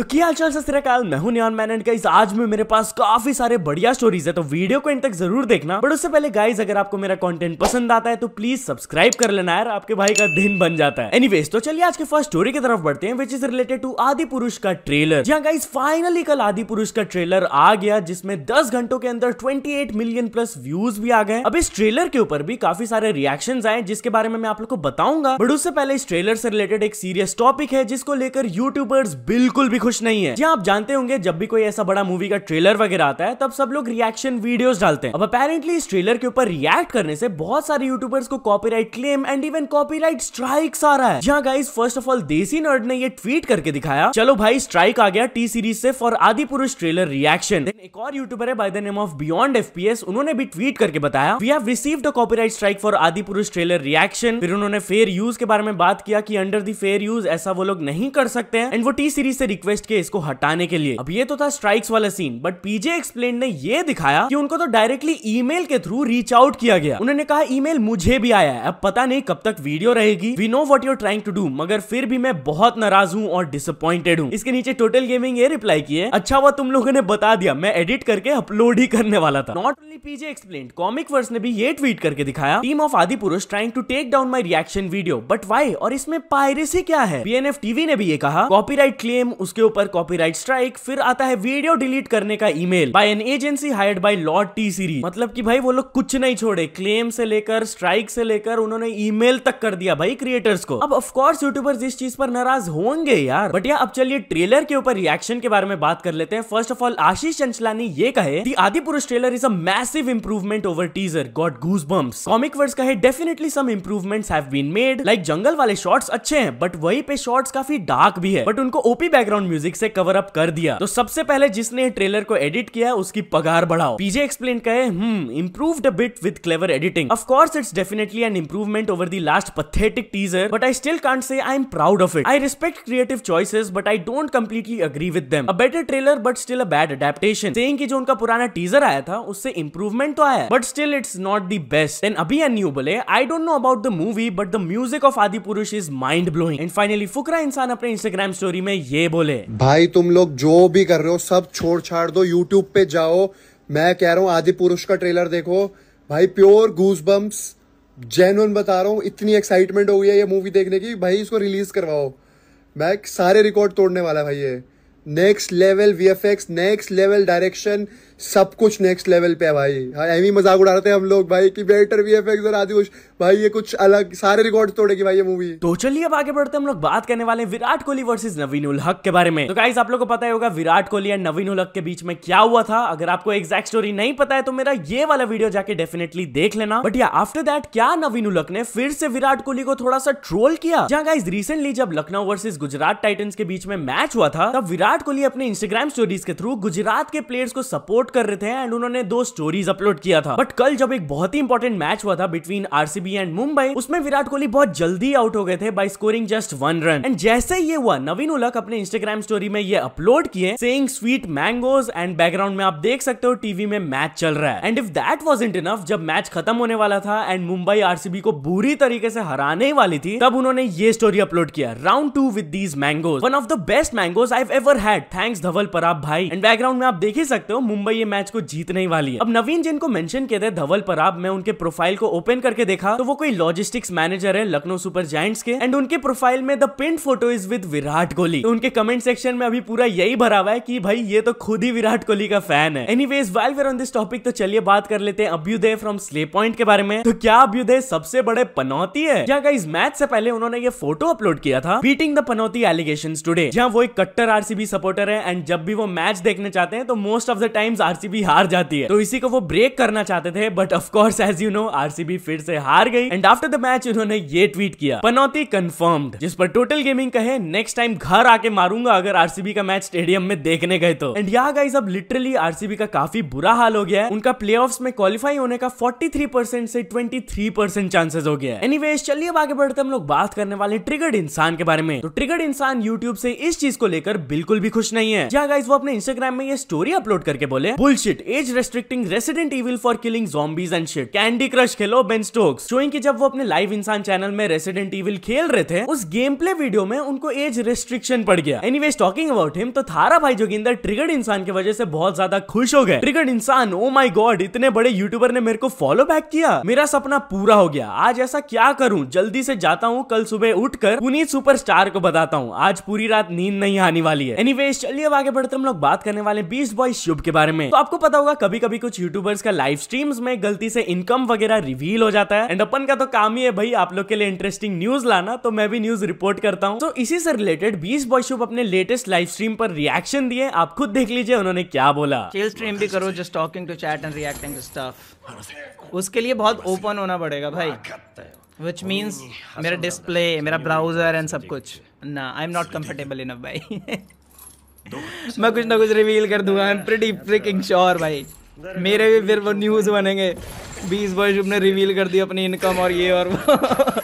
तो क्या चाल सत मैं हूँ नियॉन मैन एंड गाइस आज में, मेरे पास काफ़ी सारे बढ़िया स्टोरीज है तो वीडियो को इन तक ज़रूर देखना। बट उससे पहले गाइस अगर आपको मेरा कंटेंट पसंद आता है तो प्लीज़ सब्सक्राइब कर लेना यार, आपके भाई का दिन बन जाता है। एनीवेज तो चलिए आज के फ़र्स्ट स्टोरी की तरफ़ बढ़ते हैं विच इज़ रिलेटेड टू आदि पुरुष का ट्रेलर जहाँ गाइस फाइनली कल आदि पुरुष का ट्रेलर आ गया, जिसमें दस घंटों के अंदर ट्वेंटी मिलियन प्लस व्यूज़ भी आ गए अब इस ट्रेलर के ऊपर भी काफ़ी सारे रिएक्शन आए जिसके बारे में मैं आप लोग को बताऊँगा बट उससे पहले इस ट्रेलर से रिलेटेड एक सीरियस टॉपिक है, जिसको लेकर यूट्यूबर्स बिल्कुल भी खुश नहीं है। जी आप जानते होंगे, जब भी कोई ऐसा बड़ा मूवी का ट्रेलर वगैरह आता है, तब सब लोग रिएक्शन वीडियोस डालते हैं। अब अपेरेंटली इस ट्रेलर के ऊपर रिएक्ट करने से बहुत सारे यूट्यूबर्स को copyright claim and even copyright strikes आ रहा है। जहाँ guys first of all Desi Nerd ने ये ट्वीट करके दिखाया, चलो भाई स्ट्राइक आ गया टी सीरीज़ से for Adipurush trailer reaction एक और यूट्यूबर है by the name of Beyond FPS उन्होंने भी ट्वीट करके बताया we have received a copyright strike for Adipurush trailer reaction फिर उन्होंने फेयर यूज़ के बारे में बात किया कि अंडर दी फेयर यूज़ ऐसा वो लोग नहीं कर सकते हैं। एंड वो टी सीरीज़ से रिक्वेस्ट किए इसको हटाने के लिए। अब ये तो था स्ट्राइक्स वाला सीन बट पीजे एक्सप्लेन ने ये दिखाया कि उनको तो डायरेक्टली ईमेल के थ्रू रीच आउट किया गया। उन्होंने कहा ईमेल मुझे भी आया है, अब पता नहीं कब तक वीडियो रहेगी। We know what you're trying to do मगर फिर भी मैं बहुत नाराज़ हूँ और डिसअपॉइंटेड हूँ। इसके नीचे टोटल गेमिंग ये रिप्लाई किए अच्छा हुआ तुम लोगों ने बता दिया, मैं एडिट करके अपलोड ही करने वाला था। Not only PJ explain comic verse ने भी ये ट्वीट करके दिखाया team of Adipurush trying to take down my reaction video but why और इसमें पायरेसी क्या है? पीएनएफ टीवी ने भी ये कहा कॉपीराइट क्लेम उसके ऊपर कॉपीराइट स्ट्राइक फिर आता है वीडियो डिलीट करने का email by an agency hired by lord T series मतलब कि भाई वो लोग कुछ नहीं छोड़े. क्लेम से लेकर स्ट्राइक से लेकर उन्होंने ईमेल तक कर दिया भाई क्रिएटर्स को. अब ऑफ़ कोर्स यूट्यूबर्स इस चीज़ पर नाराज़ होंगे यार. बट यार, अब चलिए ट्रेलर के ऊपर रिएक्शन के बारे में बात कर लेते हैं. First of all Ashish Chanchlani ये कहे the Adipurush trailer is a massive improvement over teaser got goosebumps comic words कहे definitely some improvements have been made like jungle वाले शॉट्स अच्छे हैं बट वही पे शॉट्स काफ़ी डार्क भी है. बट उनको ओपी बैकग्राउंड म्यूज़िक से कवर अप कर दिया। तो सबसे पहले जिसने ट्रेलर को एडिट किया उसकी पगार बढ़ाओ। पीजे एक्सप्लेन कहे हम्म improved a bit with clever editing of course it's definitely an improvement over the last pathetic teaser but I still can't say I am proud of it I respect creative choices but I don't completely agree with them a better trailer but still a bad adaptation saying कि जो उनका पुराना teaser आया था, उससे improvement तो आया but still it's not the best then Abhi Niyu बोले I don't know about the movie but the music of Adipurush is mind blowing and finally Fukra Insaan अपने इंस्टाग्राम स्टोरी में ये बोले भाई, तुम लोग जो भी कर रहे हो, सब छोड़ छाड़ दो यूट्यूब पे जाओ। मैं कह रहा हूँ, आदि पुरुष का ट्रेलर देखो। भाई प्योर गूज बम्स जेनुअन बता रहा हूँ, इतनी एक्साइटमेंट हो गई है ये मूवी देखने की। भाई, इसको रिलीज़ करवाओ। मैं सारे रिकॉर्ड तोड़ने वाला भाई ये। Next level VFX next level direction सब कुछ नेक्स्ट लेवल पे है भाई। हाँ एमी मज़ाक उड़ा रहे थे हम लोग भाई कि बेटर वीएफएक्स और आदि कुछ भाई ये कुछ अलग, सारे रिकॉर्ड तोड़ेगी भाई ये मूवी तो चलिए अब आगे बढ़ते हम लोग बात करने वाले विराट कोहली वर्सेस नवीन उल हक के बारे में। तो गाइस आप लोग को पता ही होगा, विराट कोहली एंड नवीन उल हक के बीच में क्या हुआ था। अगर आपको एग्जैक्ट स्टोरी नहीं पता है तो मेरा ये वाला वीडियो जाके डेफिनेटली देख लेना। बट या आफ्टर दैट क्या नवीन उलक ने फिर से विराट कोहली को थोड़ा सा ट्रोल किया? जहाँ गाइस रिसेंटली जब लखनऊ वर्सेज गुजरात टाइटन्स के बीच में मैच हुआ था, तब विराट कोहली अपने इंस्टाग्राम स्टोरीज के थ्रू गुजरात के प्लेयर्स को सपोर्ट कर रहे थे एंड उन्होंने दो स्टोरीज अपलोड किया था। बट कल जब एक बहुत ही इंपॉर्टेंट मैच हुआ था बिटवीन आरसीबी एंड मुंबई उसमें विराट कोहली बहुत जल्दी आउट हो गए थे by scoring just one run and जैसे ये हुआ, नवीन उलक अपने इंस्टाग्राम स्टोरी में ये अपलोड किए saying sweet mangoes and background में आप देख सकते हो टीवी में मैच चल रहा है। And if that wasn't enough जब मैच खत्म होने वाला था एंड मुंबई आरसीबी को बुरी तरीके से हराने वाली थी, तब उन्होंने ये स्टोरी अपलोड किया round two with these mangoes one of the best mangoes I ever had thanks Dhaval भाई। एंड बैकग्राउंड में आप देख ही सकते हो मुंबई ये मैच को जीतने ही वाली है। अब नवीन जिनको मेंशन किए थे धवल पराब मैं उनके प्रोफ़ाइल को ओपन करके देखा तो वो कोई लॉजिस्टिक्स मैनेजर है लखनऊ सुपर जायंट्स के एंड उनके प्रोफ़ाइल में the pinned photo is with Virat Kohli. तो उनके कमेंट सेक्शन में अभी पूरा यही भरा हुआ है कि भाई, ये तो खुद ही विराट कोहली का फ़ैन है। Anyways while we're on this topic तो चलिए बात कर लेते हैं अभ्युदय फ्रॉम स्ले पॉइंट के बारे में। तो क्या अभ्युदय सबसे बड़े पनौती है? क्या इस मैच से पहले उन्होंने ये फ़ोटो अपलोड किया था beating the panauti allegation today जहाँ वो एक कट्टर आरसीबी सपोर्टर है एंड जब भी वो मैच देखने चाहते हैं तो most of the times RCB हार जाती है। तो इसी को वो ब्रेक करना चाहते थे but of course as you know RCB फिर से हार गई। एंड आफ्टर द मैच उन्होंने ये ट्वीट किया। पनौती कंफर्म्ड जिस पर टोटल गेमिंग कहे नेक्स्ट टाइम घर आके मारूँगा अगर आरसीबी का मैच स्टेडियम में देखने गए तो. एंड यहाँ गाइस अब लिटरली आरसीबी का काफ़ी बुरा हाल हो गया है। उनका प्ले में क्वालिफाई होने का 43% से 23% चांसेस हो गया है। एनीवेज चलिए अब आगे बढ़ते हम लोग बात करने वाले ट्रिगर्ड इंसान के बारे में। तो ट्रिगर्ड इंसान यूट्यूब से इस चीज़ को लेकर बिल्कुल भी खुश नहीं है। गाइस वो अपने इंस्टाग्राम में ये स्टोरी अपलोड करके बोले bullshit age restricting resident evil for killing zombies and shit candy crush Khelo Ben Stokes showing कि जब वो अपने लाइव इंसान चैनल में रेसिडेंट इविल खेल रहे थे, उस गेम प्ले वीडियो में उनको एज रेस्ट्रिक्शन पड़ गया। एनीवेज टॉकिंग अबाउट हिम तो थारा भाई जोगिंदर ट्रिगर्ड इंसान की वजह से बहुत ज़्यादा खुश हो गए। ट्रिगर्ड इंसान ओ माई गॉड इतने बड़े यूट्यूबर ने मेरे को फॉलो बैक किया। मेरा सपना पूरा हो गया। आज ऐसा क्या करूँ? जल्दी से जाता हूँ, कल सुबह उठकर पुनीत सुपरस्टार को बताता हूँ। आज पूरी रात नींद नहीं आने वाली है। एनीवेज चलिए अब आगे बढ़ते हम लोग बात करने वाले बीस बॉय शुभ के बारे में। तो आपको पता होगा कभी कभी कुछ यूट्यूबर्स का लाइव स्ट्रीम्स में गलती से इनकम वगैरह रिवील हो जाता है। एंड अपन का तो काम ही है भाई, आप लोग के लिए इंटरेस्टिंग न्यूज़ लाना तो मैं भी न्यूज़ रिपोर्ट करता हूँ। तो इसी से रिलेटेड बीस बॉय शुभ अपने लेटेस्ट लाइव स्ट्रीम पर रिएक्शन दिए। आप खुद देख लीजिए, उन्होंने क्या बोला। स्ट्रीम भी करो just talking to chat and reacting stuff उसके लिए बहुत ओपन होना पड़ेगा भाई। विच मीन्स मेरा डिस्प्ले मेरा ब्राउज़र एंड सब कुछ। ना I am not comfortable enough भाई। मैं कुछ ना कुछ रिवील कर दूँगा। I am pretty freaking sure भाई। मेरे भी फिर वो न्यूज़ बनेंगे। बीस वर्ष ने रिवील कर दिया अपनी इनकम और ये और वो।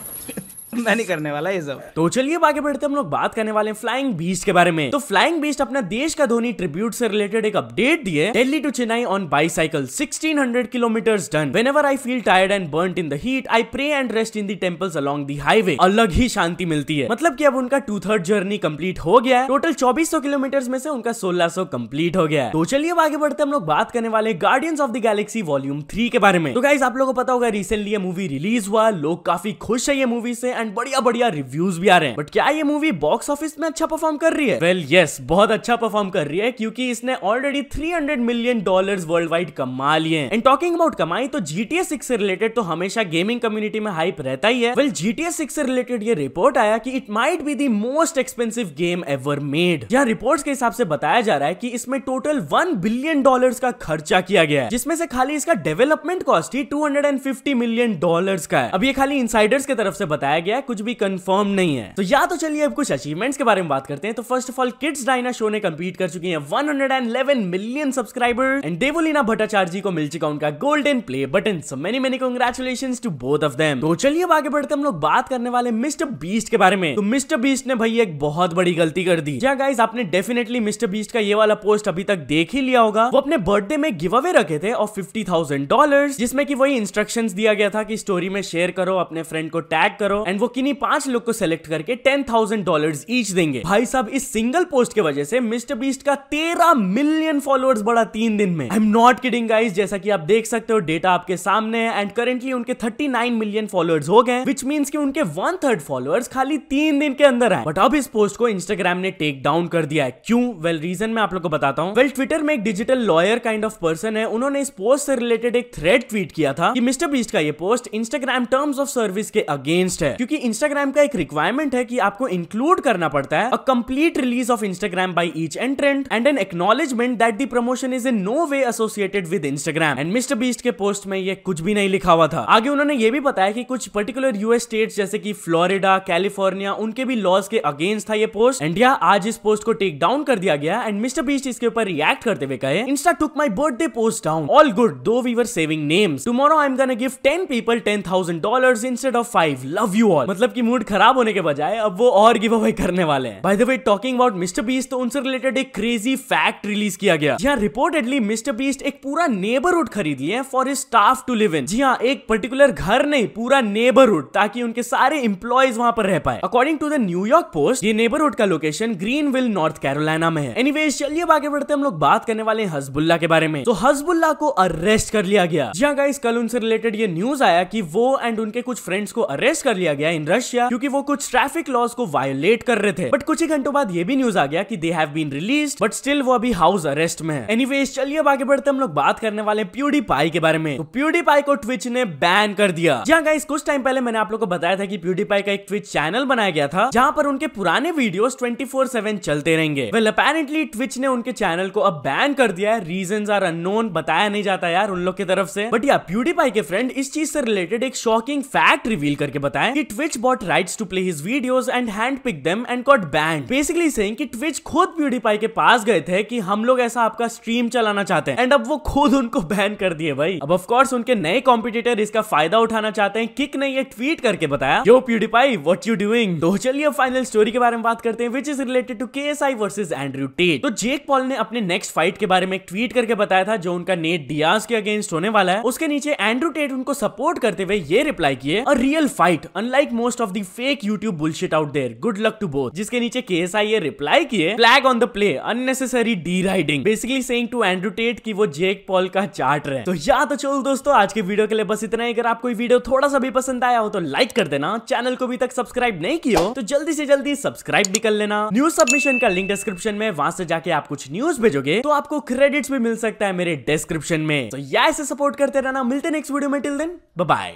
मैं नहीं करने वाला ये सब। तो चलिए आगे बढ़ते हम लोग बात करने वाले फ्लाइंग बीस्ट के बारे में। तो फ्लाइंग बीस्ट अपना देश का धोनी ट्रिब्यूट से रिलेटेड एक अपडेट दिए Delhi to Chennai on bicycle 1600 kilometre done whenever I feel tired and burn in the heat I pray and rest in the temples along the highway अलग ही शांति मिलती है। मतलब की अब उनका टू थर्ड जर्नी कंप्लीट हो गया है। टोटल चौबीस सौ किलोमीटर में से उनका सोलह सौ कंप्लीट हो गया है। तो चलिए आगे बढ़ते हम लोग बात करने वाले Guardians of the Galaxy volume three के बारे में। तो गाइज़ आप लोगों को पता होगा रिसेंटली ये मूवी रिलीज़ हुआ, लोग काफ़ी खुश है ये मूवी से एंड बढ़िया बढ़िया रिव्यूज़ भी आ रहे हैं। बट क्या ये मूवी बॉक्स ऑफ़िस में अच्छा परफॉर्म कर रही है? वेल well, यस yes, बहुत अच्छा परफॉर्म कर रही है क्योंकि इसने already 300 million dollars world wide कमा लिए हैं। एंड टॉकिंग अबाउट कमाई तो जीटीए सिक्स से रिलेटेड तो हमेशा गेमिंग कम्युनिटी में हाइप रहता ही है। वेल जीटीए सिक्स से रिलेटेड ये रिपोर्ट आया कि it might be the most expensive game ever made यहाँ रिपोर्ट्स के हिसाब से बताया जा रहा है कि इसमें टोटल वन बिलियन डॉलर का खर्चा किया गया है जिसमें से खाली इसका डेवलपमेंट कॉस्ट ही 250 मिलियन डॉलर का है। अब ये खाली इंसाइडर्स की तरफ़ से बताया गया है, कुछ भी कंफर्म नहीं है। तो या तो चलिए अब कुछ अचीवमेंट्स के बारे में बात करते हैं। तो first of all kids Diana show ने कंप्लीट कर चुकी है 111 million subscriber and Devoleena Bhattacharjee ji को मिल चुका उनका golden play button so many many congratulation to both of them तो चलिए अब आगे बढ़ते हम लोग बात करने वाले मिस्टर बीस्ट के बारे में। तो मिस्टर बीस्ट ने भाई एक बहुत बड़ी गलती कर दी। क्या गाइस आपने डेफिनेटली मिस्टर बीस्ट का ये वाला पोस्ट अभी तक देख ही लिया होगा। वो अपने बर्थडे में गिव अवे रखे थे और फिफ्टी थाउज़ेंड डॉलर जिसमें की वही इंस्ट्रक्शन दिया गया था कि स्टोरी में शेयर करो, अपने फ्रेंड को टैग करो एंड किन्हीं पाँच लोग को सिलेक्ट करके टेन थाउज़ेंड डॉलर ईच देंगे। भाई साहब इस सिंगल पोस्ट की वजह से मिस्टर बीस्ट का तेरह मिलियन फॉलोअर्स बढ़ा तीन दिन में। I am not kidding guys जैसा कि आप देख सकते हो डेटा आपके सामने है एंड करेंटली उनके 39 मिलियन फॉलोअर्स हो गए विच मीन्स कि उनके वन थर्ड फॉलोअर्स खाली तीन दिन के अंदर आए। बट अब इस पोस्ट को इंस्टाग्राम ने टेक डाउन कर दिया है। क्यों? वेल well, रीजन मैं आप लोग को बताता हूँ। वेल ट्विटर में एक digital lawyer kind of person है। उन्होंने इस पोस्ट से रिलेटेड एक थ्रेड ट्वीट किया था कि मिस्टर बीस्ट का ये post Instagram terms of service के अगेंस्ट है। क्योंकि इंस्टाग्राम का एक रिक्वायरमेंट है कि आपको इंक्लूड करना पड़ता है a complete release of Instagram by each entrant and an acknowledgement that the promotion is in no way associated with Instagram and Mister Beast के पोस्ट में ये कुछ भी नहीं लिखा हुआ था। आगे उन्होंने ये भी बताया कि कुछ पर्टिकुलर यूएस स्टेट जैसे कि फ्लोरिडा कैलिफ़ोर्निया उनके भी लॉज के अगेंस्ट था ये पोस्ट इंडिया आज इस पोस्ट को टेक डाउन कर दिया गया। एंड मिस्टर बीस्ट इसके ऊपर रिएक्ट करते हुए कहे insta took my birthday post down all good though we were saving names tomorrow I am give 10 people ten 10000 dollars instead of 5 love you all मतलब कि मूड खराब होने के बजाय अब वो और गिव अवे करने वाले हैं। By the way talking about Mister Beast तो उनसे रिलेटेड एक क्रेजी फैक्ट रिलीज़ किया गया। जी हाँ रिपोर्टेडली मिस्टर बीस्ट एक पूरा नेबरहुड खरीद लिए for his staff to live in जी हाँ एक पर्टिकुलर घर नहीं, पूरा नेबरहुड ताकि उनके सारे इंप्लॉयज वहाँ पर रह पाए। According to the New York Post ये नेबरहुड का location Greenville North Carolina में है। एनीवेज चलिए आगे बढ़ते हम लोग बात करने वाले हजबुल्ला के बारे में। तो हजबुल्ला को अरेस्ट कर लिया गया। जी हाँ गाइस कल उनसे रिलेटेड ये न्यूज़ आया कि वो एंड उनके कुछ फ्रेंड्स को अरेस्ट कर लिया गया। इन रशिया क्योंकि वो कुछ ट्रैफ़िक लॉज को वायोलेट कर रहे थे। बट कुछ ही घंटों बाद ये भी न्यूज़ आ गया कि they have been release but still वो अभी हाउस अरेस्ट में है। एनीवेज चलिए अब आगे बढ़ते हम लोग बात करने वाले प्यूडी पाई के बारे में। तो प्यूडी पाई को ट्विच ने बैन कर दिया। जहाँ गाइस कुछ टाइम पहले मैंने आप लोग को बताया था कि प्यूडी पाई का एक ट्विच चैनल बनाया गया था, जहाँ पर उनके पुराने वीडियोस 24/7 चलते रहेंगे। वेल अपेरेंटली ट्विच ने उनके चैनल को अब बैन कर दिया है। रीजन आर अननोन बताया नहीं जाता यार उन लोग की तरफ़ से। बट या प्यूडी पाई के फ्रेंड इस चीज़ से रिलेटेड एक शॉकिंग फैक्ट रिवील करके बताया कि bought rights to play his videos and hand pick them and got banned basically saying कि ट्विच खुद प्यूडीपाई के पास गए थे कि हम लोग ऐसा आपका स्ट्रीम चलाना चाहते हैं। एंड अब वो खुद उनको बैन कर दिए भाई। अब ऑफ़ उनके नए कॉम्पिटिटर इसका फ़ायदा उठाना चाहते हैं। किक ने ये ट्वीट करके बताया yo PewDiePie what you doing तो चलिए फाइनल स्टोरी के बारे में बात करते हैं which is related to KSI versus Andrew Tate तो जेक पॉल ने अपने नेक्स्ट फाइट के बारे में ट्वीट करके बताया था, जो उनका नेट डियाज के अगेंस्ट होने वाला है। उसके नीचे एंड्रू टेट उनको सपोर्ट करते हुए ये रिप्लाई किए a real fight unlike most of the fake YouTube bullshit out there good luck to both जिसके नीचे केएसआई ये रिप्लाई किए flag on the play unnecessary deriding basically saying to Andrew Tate कि वो जेक पॉल का chart रहे तो या तो चलो दोस्तों, आज के वीडियो के लिए बस इतना ही। अगर आपको वीडियो थोड़ा सा भी पसंद आया हो तो लाइक कर देना। चैनल को भी तक सब्सक्राइब नहीं किया हो तो जल्दी से जल्दी सब्सक्राइब भी कर लेना। न्यूज़ सबमिशन का लिंक डिस्क्रिप्शन में, वहाँ से जाके आप कुछ न्यूज़ भेजोगे तो आपको क्रेडिट्स भी मिल सकता है मेरे डिस्क्रिप्शन में। तो या ऐसे सपोर्ट करते रहना। मिलते नेक्स्ट वीडियो में। Till then bye